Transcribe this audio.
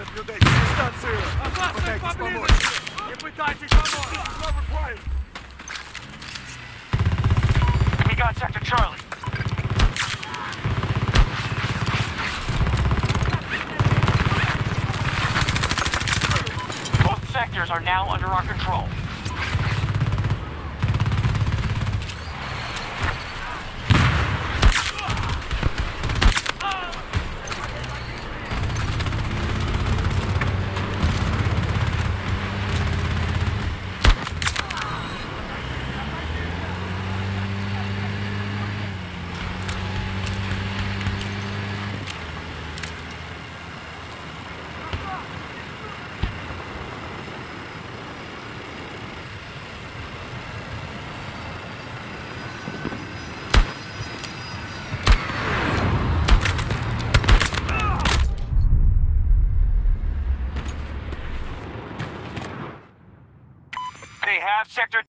Наблюдайте дистанцию! Опасность Пытайтесь помочь! поблизости! Не пытайтесь помочь! We got Sector Charlie. Both sectors are now under our control. Sector